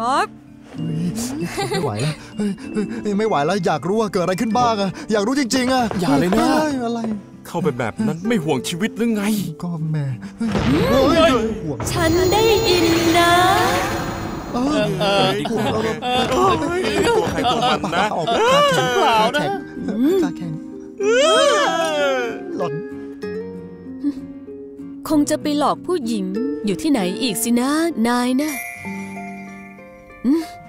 ป๊บไม่ไหวแล้วไม่ไหวแล้วอยากรู้ว่าเกิดอะไรขึ้นบ้างอะอยากรู้จริง ๆอะอย่าเลยนะอะไร เข้าไปแบบนั้นไม่ห่วงชีวิตหรือไง ก็แม่เฮ้ยเฮ้ยห่วงฉันได้ยินนะเออห่วงเราเราตัวใครตัวมันนะออกขาแข็งเปล่านะขาแข็งหล่อนคงจะไปหลอกผู้หญิงอยู่ที่ไหนอีกสินะ นายนะ うん